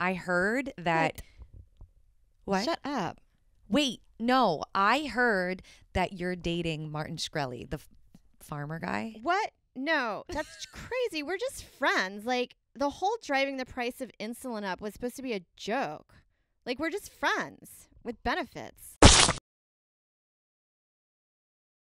I heard that. What? Shut up. Wait, no. I heard that you're dating Martin Shkreli, the f- pharma guy. What? No, that's crazy. We're just friends. Like the whole driving the price of insulin up was supposed to be a joke. Like we're just friends with benefits.